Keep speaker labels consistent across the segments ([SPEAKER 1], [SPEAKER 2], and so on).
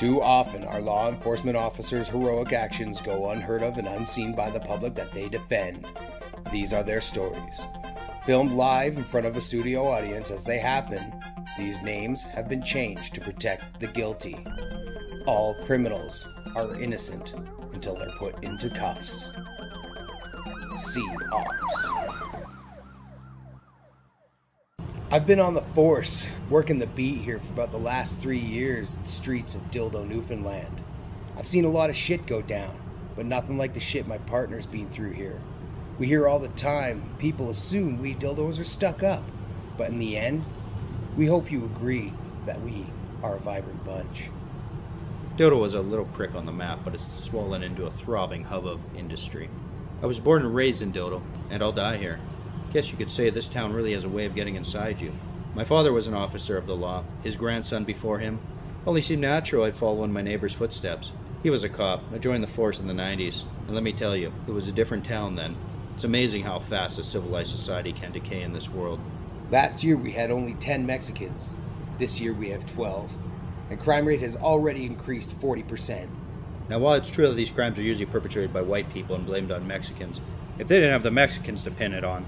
[SPEAKER 1] Too often, our law enforcement officers' heroic actions go unheard of and unseen by the public that they defend. These are their stories. Filmed live in front of a studio audience as they happen, these names have been changed to protect the guilty. All criminals are innocent until they're put into cuffs. See Ops. I've been on the force, working the beat here for about the last three years in the streets of Dildo, Newfoundland. I've seen a lot of shit go down, but nothing like the shit my partner's been through here. We hear all the time people assume we dildos are stuck up, but in the end, we hope you agree that we are a vibrant bunch.
[SPEAKER 2] Dildo was a little prick on the map, but it's swollen into a throbbing hub of industry. I was born and raised in Dildo, and I'll die here. Guess you could say this town really has a way of getting inside you. My father was an officer of the law, his grandson before him. Only seemed natural I'd follow in my neighbor's footsteps. He was a cop. I joined the force in the 90s, and let me tell you, it was a different town then. It's amazing how fast a civilized society can decay in this world.
[SPEAKER 1] Last year we had only 10 Mexicans. This year we have 12. And crime rate has already increased 40%.
[SPEAKER 2] Now, while it's true that these crimes are usually perpetrated by white people and blamed on Mexicans, if they didn't have the Mexicans to pin it on,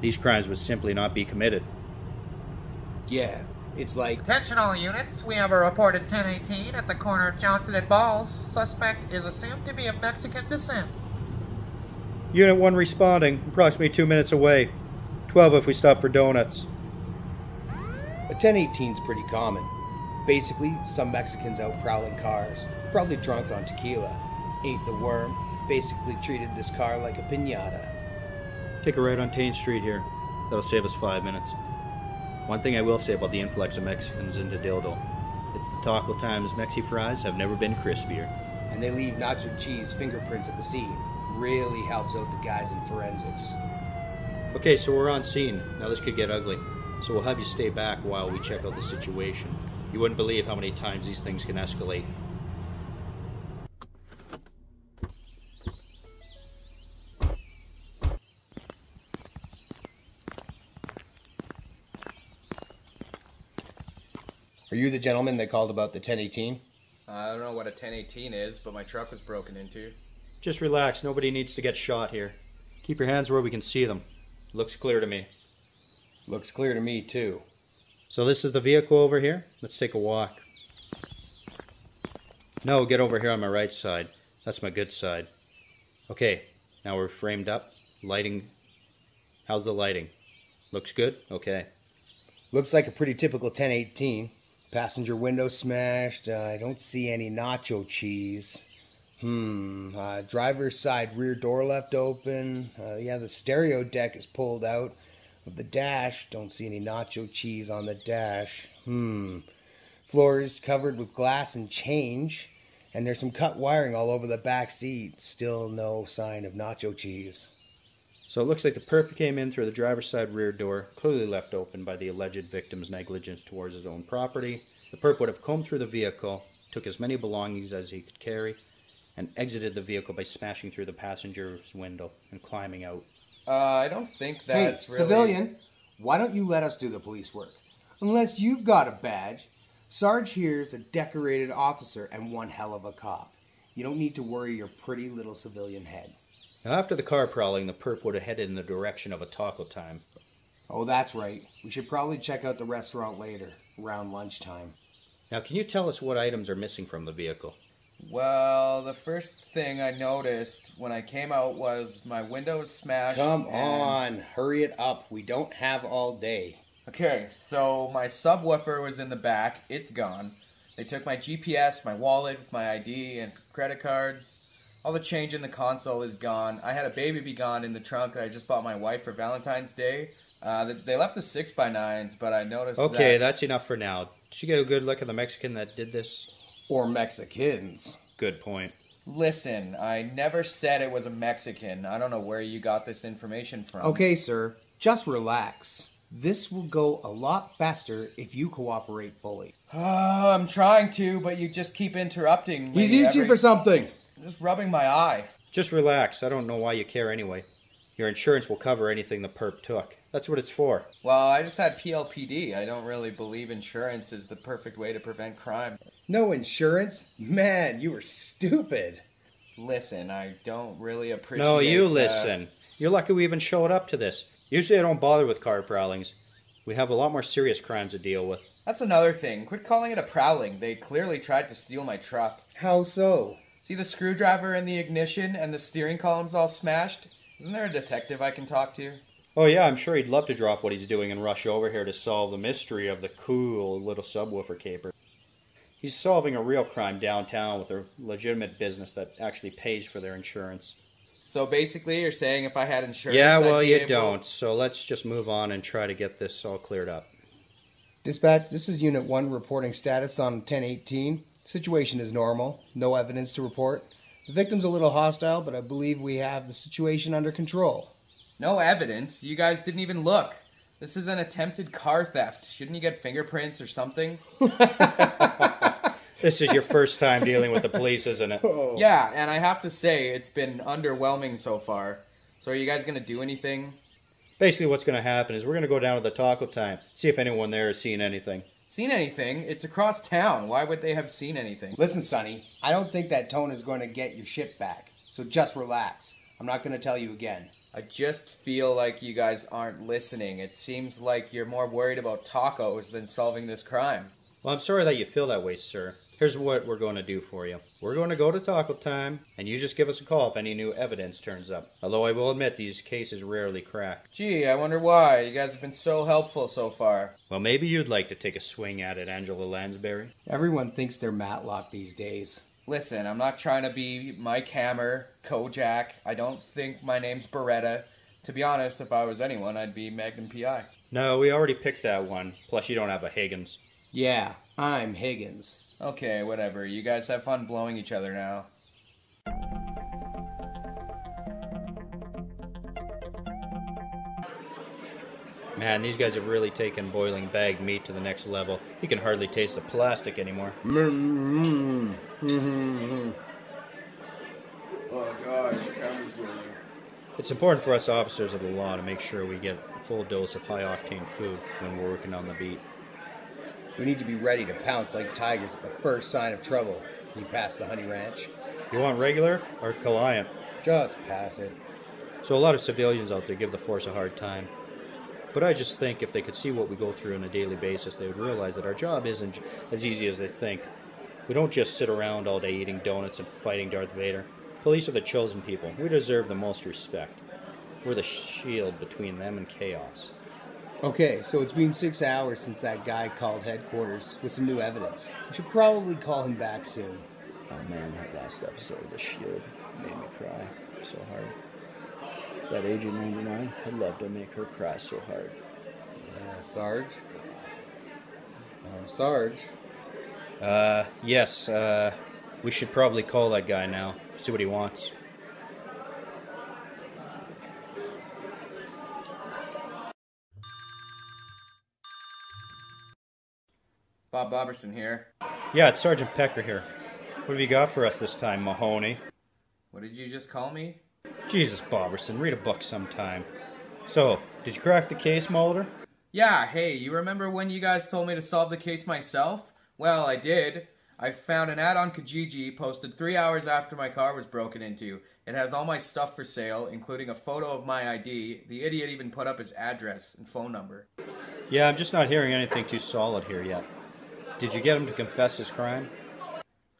[SPEAKER 2] these crimes would simply not be committed.
[SPEAKER 1] Yeah, it's like
[SPEAKER 3] Attention all units, we have a reported 1018 at the corner of Johnson and Balls. Suspect is assumed to be of Mexican descent.
[SPEAKER 2] Unit 1 responding, approximately two minutes away. 12 if we stop for donuts.
[SPEAKER 1] a 1018 is pretty common. Basically, some Mexicans out prowling cars, probably drunk on tequila, ate the worm, basically treated this car like a pinata.
[SPEAKER 2] Take a right on Tain Street here. That'll save us five minutes. One thing I will say about the influx of Mexicans into Dildo. It's the taco times Mexi fries have never been crispier.
[SPEAKER 1] And they leave nacho cheese fingerprints at the scene. Really helps out the guys in forensics.
[SPEAKER 2] Okay, so we're on scene. Now this could get ugly. So we'll have you stay back while we check out the situation. You wouldn't believe how many times these things can escalate.
[SPEAKER 1] Are you the gentleman that called about the 1018?
[SPEAKER 4] I don't know what a 1018 is, but my truck was broken into.
[SPEAKER 2] Just relax. Nobody needs to get shot here. Keep your hands where we can see them. Looks clear to me.
[SPEAKER 1] Looks clear to me, too.
[SPEAKER 2] So this is the vehicle over here. Let's take a walk. No, get over here on my right side. That's my good side. Okay, now we're framed up. Lighting. How's the lighting? Looks good? Okay.
[SPEAKER 1] Looks like a pretty typical 1018. Passenger window smashed. Uh, I don't see any nacho cheese. Hmm. Uh, driver's side rear door left open. Uh, yeah, the stereo deck is pulled out of the dash. Don't see any nacho cheese on the dash. Hmm. Floor is covered with glass and change. And there's some cut wiring all over the back seat. Still no sign of nacho cheese.
[SPEAKER 2] So it looks like the perp came in through the driver's side rear door, clearly left open by the alleged victim's negligence towards his own property. The perp would have combed through the vehicle, took as many belongings as he could carry, and exited the vehicle by smashing through the passenger's window and climbing out.
[SPEAKER 4] Uh, I don't think that's
[SPEAKER 1] hey,
[SPEAKER 4] really.
[SPEAKER 1] civilian, why don't you let us do the police work? Unless you've got a badge. Sarge here's a decorated officer and one hell of a cop. You don't need to worry your pretty little civilian head.
[SPEAKER 2] Now, after the car prowling, the perp would have headed in the direction of a taco time.
[SPEAKER 1] Oh, that's right. We should probably check out the restaurant later, around lunchtime.
[SPEAKER 2] Now, can you tell us what items are missing from the vehicle?
[SPEAKER 4] Well, the first thing I noticed when I came out was my window was smashed.
[SPEAKER 1] Come
[SPEAKER 4] and-
[SPEAKER 1] on, hurry it up. We don't have all day.
[SPEAKER 4] Okay, so my subwoofer was in the back. It's gone. They took my GPS, my wallet my ID and credit cards. All the change in the console is gone. I had a baby be gone in the trunk that I just bought my wife for Valentine's Day. Uh, they left the six by nines, but I noticed
[SPEAKER 2] Okay,
[SPEAKER 4] that
[SPEAKER 2] that's enough for now. Did you get a good look at the Mexican that did this?
[SPEAKER 1] Or Mexicans.
[SPEAKER 2] Good point.
[SPEAKER 4] Listen, I never said it was a Mexican. I don't know where you got this information from.
[SPEAKER 1] Okay, sir, just relax. This will go a lot faster if you cooperate fully.
[SPEAKER 4] Uh, I'm trying to, but you just keep interrupting.
[SPEAKER 1] He's
[SPEAKER 4] me
[SPEAKER 1] itching
[SPEAKER 4] every-
[SPEAKER 1] for something.
[SPEAKER 4] Just rubbing my eye.
[SPEAKER 2] Just relax. I don't know why you care anyway. Your insurance will cover anything the perp took. That's what it's for.
[SPEAKER 4] Well, I just had PLPD. I don't really believe insurance is the perfect way to prevent crime.
[SPEAKER 1] No insurance? Man, you were stupid.
[SPEAKER 4] Listen, I don't really appreciate.
[SPEAKER 2] No, you listen. You're lucky we even showed up to this. Usually I don't bother with car prowlings. We have a lot more serious crimes to deal with.
[SPEAKER 4] That's another thing. Quit calling it a prowling. They clearly tried to steal my truck.
[SPEAKER 1] How so?
[SPEAKER 4] See the screwdriver and the ignition and the steering column's all smashed? Isn't there a detective I can talk to?
[SPEAKER 2] Oh yeah, I'm sure he'd love to drop what he's doing and rush over here to solve the mystery of the cool little subwoofer caper. He's solving a real crime downtown with a legitimate business that actually pays for their insurance.
[SPEAKER 4] So basically, you're saying if I had insurance,
[SPEAKER 2] yeah,
[SPEAKER 4] I'd
[SPEAKER 2] well,
[SPEAKER 4] be
[SPEAKER 2] you
[SPEAKER 4] able-
[SPEAKER 2] don't. So let's just move on and try to get this all cleared up.
[SPEAKER 1] Dispatch, this is Unit 1 reporting status on 1018. Situation is normal. No evidence to report. The victim's a little hostile, but I believe we have the situation under control.
[SPEAKER 4] No evidence. You guys didn't even look. This is an attempted car theft. Shouldn't you get fingerprints or something?
[SPEAKER 2] This is your first time dealing with the police, isn't it? Oh.
[SPEAKER 4] Yeah, and I have to say, it's been underwhelming so far. So are you guys gonna do anything?
[SPEAKER 2] Basically, what's going to happen is we're going to go down to the taco time, see if anyone there has seen anything.
[SPEAKER 4] Seen anything? It's across town. Why would they have seen anything?
[SPEAKER 1] Listen, Sonny, I don't think that tone is going to get your ship back. So just relax. I'm not going to tell you again.
[SPEAKER 4] I just feel like you guys aren't listening. It seems like you're more worried about tacos than solving this crime.
[SPEAKER 2] Well, I'm sorry that you feel that way, sir. Here's what we're going to do for you. We're going to go to taco time, and you just give us a call if any new evidence turns up. Although I will admit these cases rarely crack.
[SPEAKER 4] Gee, I wonder why. You guys have been so helpful so far.
[SPEAKER 2] Well, maybe you'd like to take a swing at it, Angela Lansbury.
[SPEAKER 1] Everyone thinks they're Matlock these days.
[SPEAKER 4] Listen, I'm not trying to be Mike Hammer, Kojak. I don't think my name's Baretta. To be honest, if I was anyone, I'd be Magnum PI.
[SPEAKER 2] No, we already picked that one. Plus, you don't have a Higgins.
[SPEAKER 1] Yeah, I'm Higgins.
[SPEAKER 4] Okay, whatever. You guys have fun blowing each other now.
[SPEAKER 2] Man, these guys have really taken boiling bagged meat to the next level. You can hardly taste the plastic anymore.
[SPEAKER 1] Mm-hmm.
[SPEAKER 4] Oh gosh, camera's rolling.
[SPEAKER 2] It's important for us officers of the law to make sure we get a full dose of high octane food when we're working on the beat.
[SPEAKER 1] We need to be ready to pounce like tigers at the first sign of trouble. You pass the honey ranch.
[SPEAKER 2] You want regular or Caliant?
[SPEAKER 1] Just pass it.
[SPEAKER 2] So a lot of civilians out there give the force a hard time. But I just think if they could see what we go through on a daily basis, they would realize that our job isn't as easy as they think. We don't just sit around all day eating donuts and fighting Darth Vader. Police are the chosen people. We deserve the most respect. We're the shield between them and chaos.
[SPEAKER 1] Okay, so it's been six hours since that guy called headquarters with some new evidence. We should probably call him back soon.
[SPEAKER 2] Oh man, that last episode of The Shield made me cry so hard. That Agent 99, I'd love to make her cry so hard.
[SPEAKER 1] Uh, Sarge? Um, Sarge?
[SPEAKER 2] Uh, yes, uh, we should probably call that guy now, see what he wants.
[SPEAKER 4] Bob Boberson here.
[SPEAKER 2] Yeah, it's Sergeant Pecker here. What have you got for us this time, Mahoney?
[SPEAKER 4] What did you just call me?
[SPEAKER 2] Jesus, Boberson, read a book sometime. So, did you crack the case, Mulder?
[SPEAKER 4] Yeah, hey, you remember when you guys told me to solve the case myself? Well, I did. I found an ad on Kijiji posted three hours after my car was broken into. It has all my stuff for sale, including a photo of my ID. The idiot even put up his address and phone number.
[SPEAKER 2] Yeah, I'm just not hearing anything too solid here yet. Did you get him to confess his crime?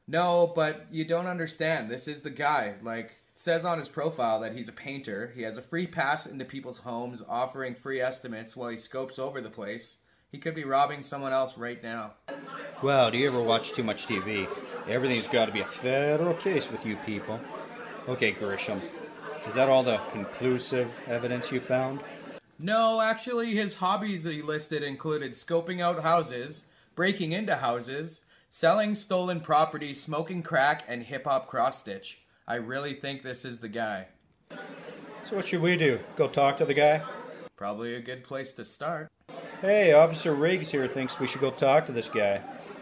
[SPEAKER 4] No, but you don't understand. This is the guy. Like, says on his profile that he's a painter. He has a free pass into people's homes, offering free estimates while he scopes over the place. He could be robbing someone else right now.
[SPEAKER 2] Well, do you ever watch too much TV? Everything's got to be a federal case with you people. Okay, Grissom. Is that all the conclusive evidence you found?
[SPEAKER 4] No, actually, his hobbies he listed included scoping out houses, breaking into houses, selling stolen property, smoking crack, and hip hop cross stitch. I really think this is the guy.
[SPEAKER 2] So, what should we do? Go talk to the guy?
[SPEAKER 4] Probably a good place to start.
[SPEAKER 2] Hey, Officer Riggs here thinks we should go talk to this guy.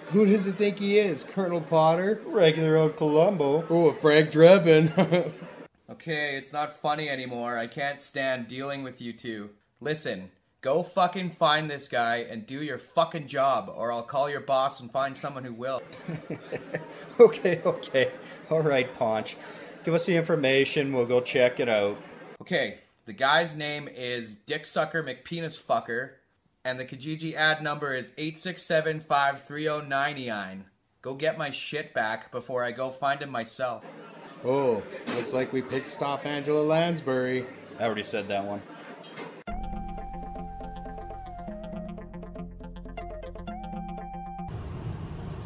[SPEAKER 1] Who does it think he is? Colonel Potter?
[SPEAKER 2] Regular old Columbo.
[SPEAKER 1] Oh, Frank Drebin.
[SPEAKER 4] Okay, it's not funny anymore. I can't stand dealing with you two. Listen, Go fucking find this guy and do your fucking job, or I'll call your boss and find someone who will.
[SPEAKER 2] Okay, okay. All right, Ponch. Give us the information. We'll go check it out.
[SPEAKER 4] Okay, the guy's name is Dick Sucker McPenis Fucker, and the Kijiji ad number is 867-530-99. Go get my shit back before I go find him myself.
[SPEAKER 1] Oh, looks like we picked off Angela Lansbury.
[SPEAKER 2] I already said that one.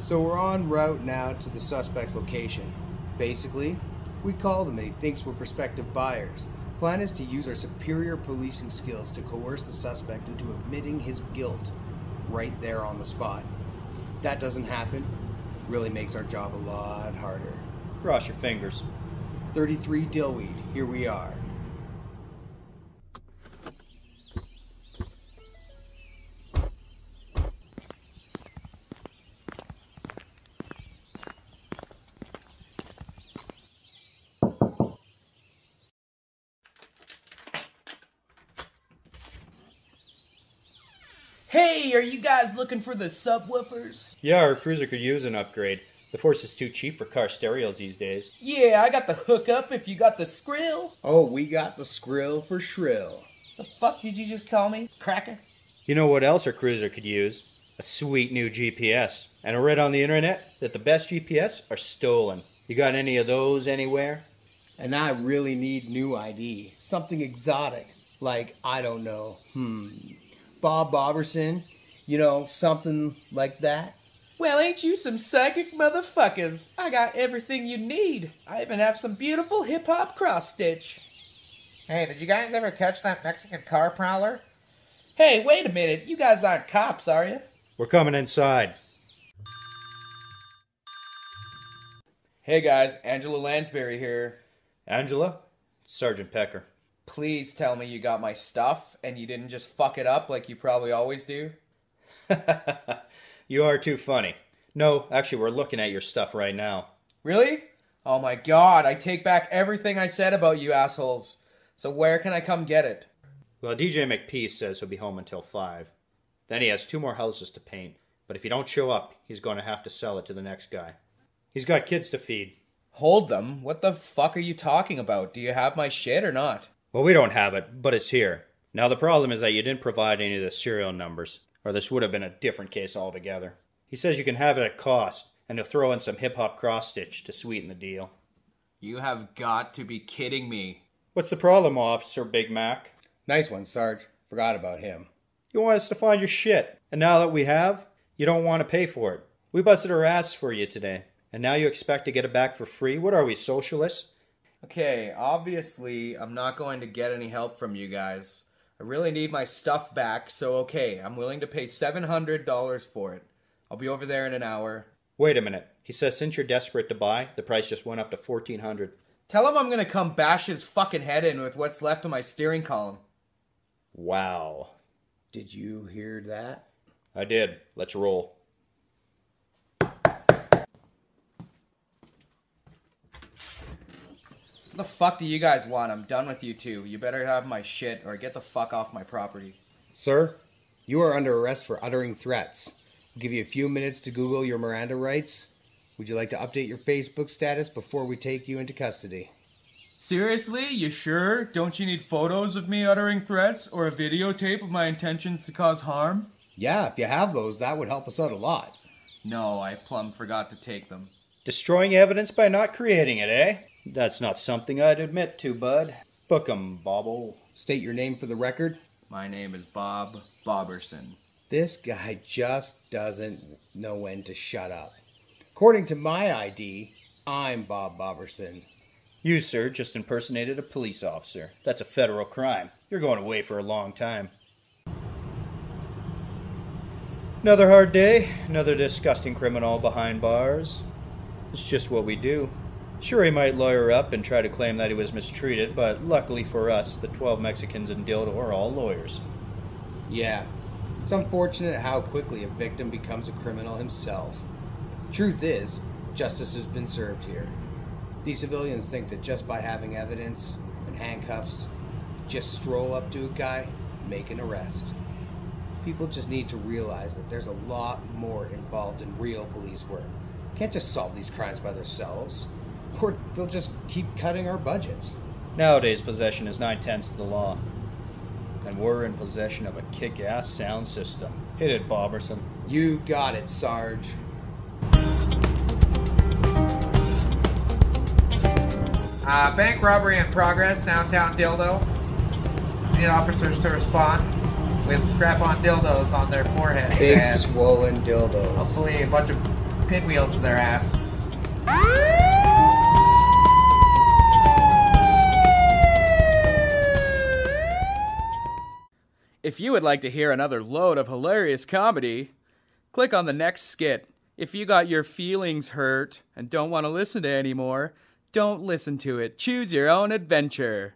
[SPEAKER 1] So we're en route now to the suspect's location. Basically, we called him and he thinks we're prospective buyers. Plan is to use our superior policing skills to coerce the suspect into admitting his guilt right there on the spot. If that doesn't happen, really makes our job a lot harder.
[SPEAKER 2] Cross your fingers.
[SPEAKER 1] 33 Dillweed, here we are.
[SPEAKER 4] Hey, are you guys looking for the subwoofers?
[SPEAKER 2] Yeah, our cruiser could use an upgrade. The force is too cheap for car stereos these days.
[SPEAKER 4] Yeah, I got the hookup if you got the skrill.
[SPEAKER 1] Oh, we got the skrill for shrill.
[SPEAKER 4] The fuck did you just call me? Cracker?
[SPEAKER 2] You know what else our cruiser could use? A sweet new GPS. And I read on the internet that the best GPS are stolen. You got any of those anywhere?
[SPEAKER 1] And I really need new ID. Something exotic. Like, I don't know, hmm, Bob Boberson? You know, something like that?
[SPEAKER 4] Well, ain't you some psychic motherfuckers? I got everything you need. I even have some beautiful hip hop cross stitch.
[SPEAKER 3] Hey, did you guys ever catch that Mexican car prowler?
[SPEAKER 4] Hey, wait a minute. You guys aren't cops, are you?
[SPEAKER 2] We're coming inside.
[SPEAKER 4] Hey guys, Angela Lansbury here.
[SPEAKER 2] Angela? Sergeant Pecker.
[SPEAKER 4] Please tell me you got my stuff and you didn't just fuck it up like you probably always do.
[SPEAKER 2] you are too funny. No, actually, we're looking at your stuff right now.
[SPEAKER 4] Really? Oh my god, I take back everything I said about you assholes. So where can I come get it?
[SPEAKER 2] Well, DJ McPeace says he'll be home until 5. Then he has two more houses to paint. But if you don't show up, he's going to have to sell it to the next guy. He's got kids to feed.
[SPEAKER 4] Hold them? What the fuck are you talking about? Do you have my shit or not?
[SPEAKER 2] Well, we don't have it, but it's here. Now, the problem is that you didn't provide any of the serial numbers, or this would have been a different case altogether. He says you can have it at cost, and he'll throw in some hip hop cross stitch to sweeten the deal.
[SPEAKER 4] You have got to be kidding me.
[SPEAKER 2] What's the problem, Officer Big Mac?
[SPEAKER 1] Nice one, Sarge. Forgot about him.
[SPEAKER 2] You want us to find your shit, and now that we have, you don't want to pay for it. We busted our ass for you today, and now you expect to get it back for free? What are we, socialists?
[SPEAKER 4] Okay, obviously, I'm not going to get any help from you guys. I really need my stuff back, so okay, I'm willing to pay $700 for it. I'll be over there in an hour.
[SPEAKER 2] Wait a minute. He says since you're desperate to buy, the price just went up to 1400
[SPEAKER 4] Tell him I'm gonna come bash his fucking head in with what's left of my steering column.
[SPEAKER 2] Wow.
[SPEAKER 1] Did you hear that?
[SPEAKER 2] I did. Let's roll.
[SPEAKER 4] The fuck do you guys want? I'm done with you two. You better have my shit or get the fuck off my property.
[SPEAKER 1] Sir, you are under arrest for uttering threats. We'll give you a few minutes to Google your Miranda rights. Would you like to update your Facebook status before we take you into custody?
[SPEAKER 4] Seriously? You sure? Don't you need photos of me uttering threats or a videotape of my intentions to cause harm?
[SPEAKER 1] Yeah, if you have those, that would help us out a lot.
[SPEAKER 4] No, I plumb forgot to take them.
[SPEAKER 2] Destroying evidence by not creating it, eh? That's not something I'd admit to, bud. Book 'em, Bobble.
[SPEAKER 1] State your name for the record.
[SPEAKER 4] My name is Bob Boberson.
[SPEAKER 1] This guy just doesn't know when to shut up. According to my ID, I'm Bob Boberson.
[SPEAKER 2] You, sir, just impersonated a police officer. That's a federal crime. You're going away for a long time. Another hard day, another disgusting criminal behind bars. It's just what we do. Sure, he might lawyer up and try to claim that he was mistreated, but luckily for us, the 12 Mexicans in Dildo are all lawyers.
[SPEAKER 1] Yeah, it's unfortunate how quickly a victim becomes a criminal himself. The truth is, justice has been served here. These civilians think that just by having evidence and handcuffs, just stroll up to a guy, make an arrest. People just need to realize that there's a lot more involved in real police work. Can't just solve these crimes by themselves, or they'll just keep cutting our budgets.
[SPEAKER 2] Nowadays, possession is nine tenths of the law. And we're in possession of a kick ass sound system. Hit it, Boberson.
[SPEAKER 1] You got it, Sarge.
[SPEAKER 3] Uh, bank robbery in progress, downtown Dildo. Need officers to respond with strap-on dildos on their foreheads
[SPEAKER 1] Big
[SPEAKER 3] and
[SPEAKER 1] swollen dildos.
[SPEAKER 3] hopefully a bunch of pinwheels in their ass.
[SPEAKER 4] If you would like to hear another load of hilarious comedy, click on the next skit. If you got your feelings hurt and don't want to listen to anymore, don't listen to it. Choose your own adventure.